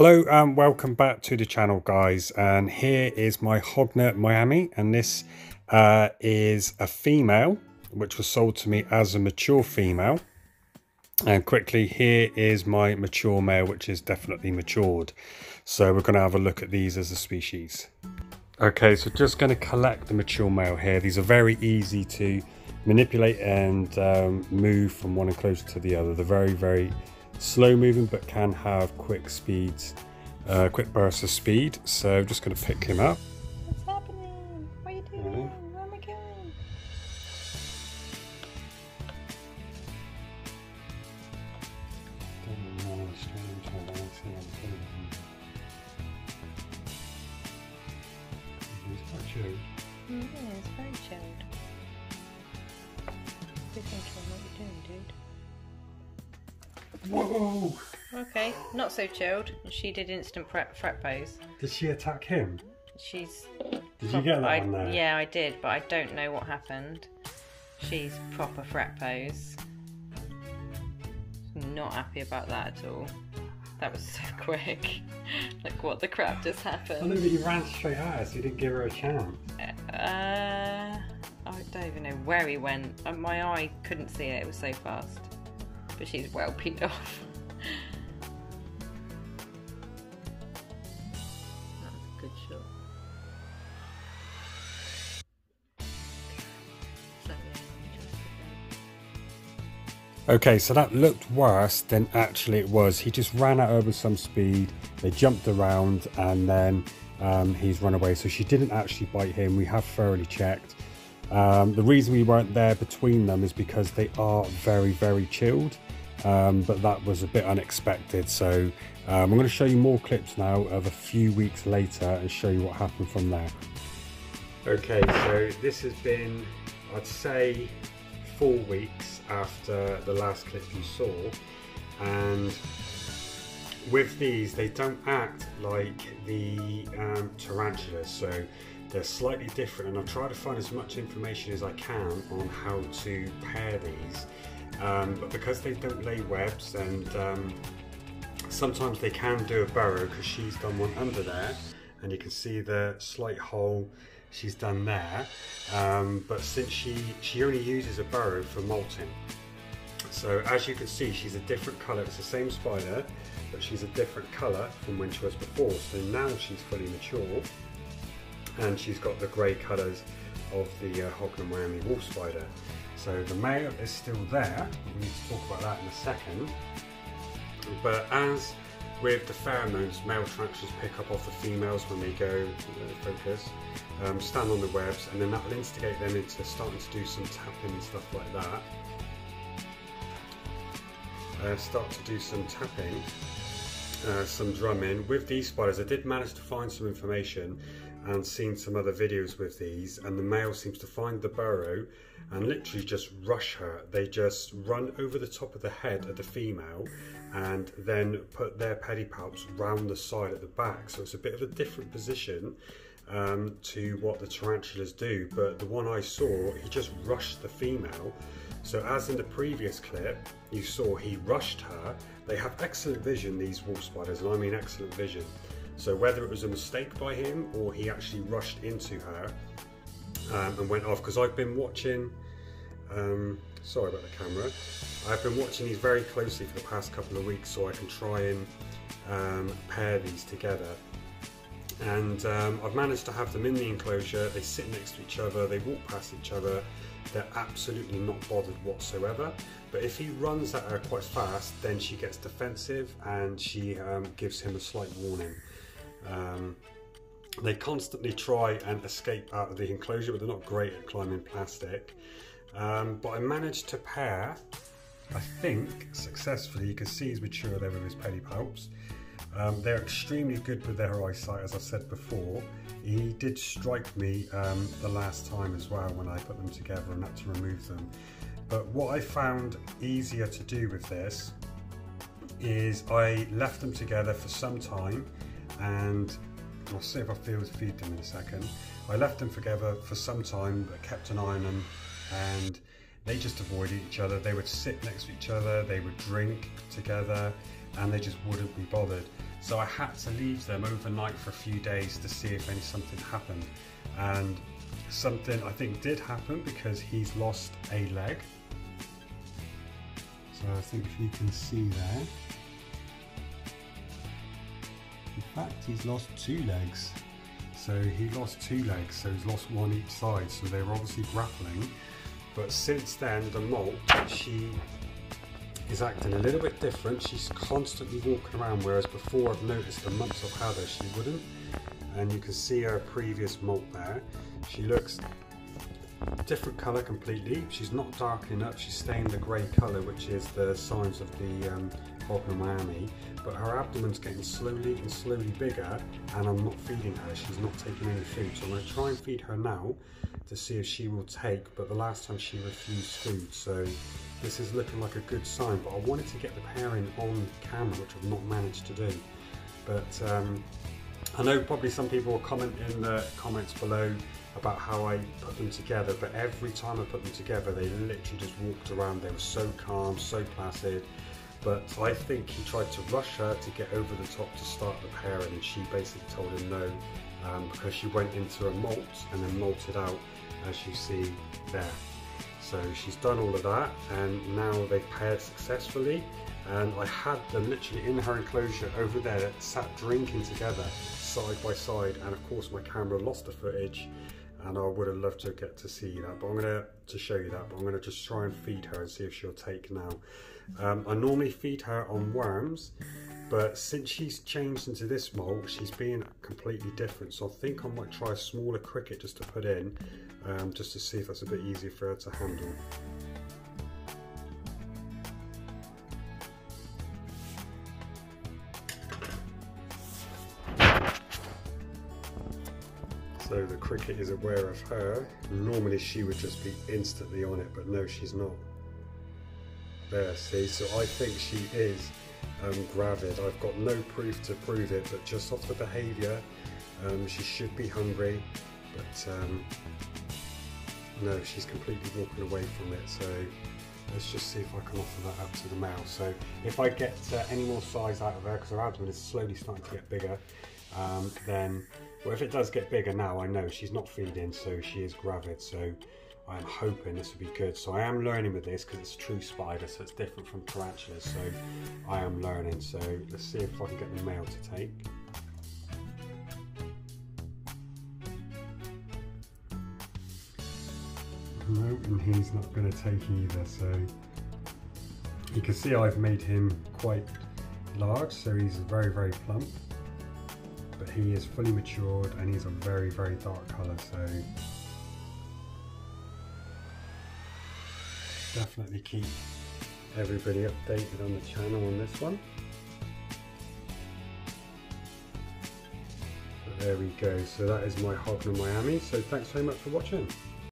Hello and welcome back to the channel guys. And here is my Hogna Miami and this uh, is a female which was sold to me as a mature female. And quickly here is my mature male which is definitely matured. So we're going to have a look at these as a species. Okay so just going to collect the mature male here. These are very easy to manipulate and um, move from one enclosure to the other. They're very very slow moving but can have quick speeds, uh, quick bursts of speed. So I'm just going to pick him up. What's happening? What are you doing? Mm. Where am I going? He's quite chilled. Mm, yeah, it's very chilled. Be thinking what you're doing, dude. Whoa! Okay, not so chilled. She did instant prep fret pose. Did she attack him? She's. Did you get that I, one there? Yeah, I did, but I don't know what happened. She's proper fret pose. Not happy about that at all. That was so quick. like, what the crap just happened? I know, but you ran straight at her, so you didn't give her a chance. Uh, I don't even know where he went. Uh, My eye couldn't see it, it was so fast. But she's well peed off. That a good shot. So, yeah, just Okay, so that looked worse than actually it was. He just ran at her with some speed. They jumped around and then um, he's run away. So she didn't actually bite him. We have thoroughly checked. Um, the reason we weren't there between them is because they are very, very chilled. Um, but that was a bit unexpected. So um, I'm going to show you more clips now of a few weeks later and show you what happened from there. Okay, so this has been, I'd say, four weeks after the last clip you saw, and with these, they don't act like the um, tarantulas, so they're slightly different. And I've tried to find as much information as I can on how to pair these, um, but because they don't lay webs and um, sometimes they can do a burrow because she's done one under there and you can see the slight hole she's done there. Um, but since she she only uses a burrow for molting. So as you can see she's a different color it's the same spider but she's a different color from when she was before. So now she's fully mature and she's got the grey colours of the uh, Miami wolf spider so the male is still there we need to talk about that in a second but as with the pheromones, male tarantulas pick up off the females when they go uh, focus, um, stand on the webs, and then that will instigate them into starting to do some tapping and stuff like that. Uh, start to do some tapping, uh, some drumming. With these spiders, I did manage to find some information and seen some other videos with these, and the male seems to find the burrow and literally just rush her. They just run over the top of the head of the female and then put their pedipalps round the side at the back. So it's a bit of a different position um, to what the tarantulas do. But the one I saw, he just rushed the female. So as in the previous clip, you saw he rushed her. They have excellent vision, these wolf spiders, and I mean excellent vision. So whether it was a mistake by him or he actually rushed into her um, and went off, because I've been watching, um, sorry about the camera, I've been watching these very closely for the past couple of weeks so I can try and um, pair these together. And um, I've managed to have them in the enclosure, they sit next to each other, they walk past each other, they're absolutely not bothered whatsoever. But if he runs at her quite fast, then she gets defensive and she um, gives him a slight warning. Um, they constantly try and escape out of the enclosure, but they're not great at climbing plastic. Um, but I managed to pair, I think, successfully. You can see he's mature there with his pedipalps. Um, they're extremely good with their eyesight, as I said before. He did strike me um, the last time as well when I put them together and had to remove them. But what I found easier to do with this is I left them together for some time and I'll see if I feel to feed them in a second. I left them together for some time, but kept an eye on them, and they just avoided each other. They would sit next to each other, they would drink together, and they just wouldn't be bothered. So I had to leave them overnight for a few days to see if any something happened. And something I think did happen because he's lost a leg. So I think you can see there. Fact, he's lost two legs. So he lost two legs, so he's lost one each side. So they were obviously grappling. But since then, the molt, she is acting a little bit different. She's constantly walking around, whereas before I've noticed the months I've had her, she wouldn't. And you can see her previous molt there. She looks different colour completely. She's not darkening up, she's staying the grey colour, which is the signs of the um, Hogna Miami. But her abdomen's getting slowly and slowly bigger, and I'm not feeding her. She's not taking any food. So I'm going to try and feed her now to see if she will take. But the last time she refused food, so this is looking like a good sign. But I wanted to get the pairing on camera, which I've not managed to do. But um, I know probably some people will comment in the comments below about how I put them together, but every time I put them together, they literally just walked around. They were so calm, so placid. But I think he tried to rush her to get over the top to start the pairing, and she basically told him no um, because she went into a molt and then molted out, as you see there. So she's done all of that, and now they've paired successfully. And I had them literally in her enclosure over there, sat drinking together side by side, and of course my camera lost the footage and I would have loved to get to see that but I'm gonna to show you that but I'm gonna just try and feed her and see if she'll take now um, I normally feed her on worms but since she's changed into this molt she's being completely different so I think I might try a smaller cricket just to put in um, just to see if that's a bit easier for her to handle So the cricket is aware of her. Normally she would just be instantly on it, but no, she's not. There, see, so I think she is um, gravid. I've got no proof to prove it, but just off the behaviour, um, she should be hungry, but um, no, she's completely walking away from it. So let's just see if I can offer that up to the male. So if I get uh, any more size out of her, because her abdomen is slowly starting to get bigger, um, then well, if it does get bigger now, I know she's not feeding, so she is gravid. So I'm hoping this will be good. So I am learning with this because it's a true spider, so it's different from tarantulas. So I am learning. So let's see if I can get the male to take. No, and he's not going to take either. So you can see I've made him quite large, so he's very, very plump but he is fully matured and he's a very very dark colour so definitely keep everybody updated on the channel on this one. There we go. So that is my Hogna Miami. So thanks very much for watching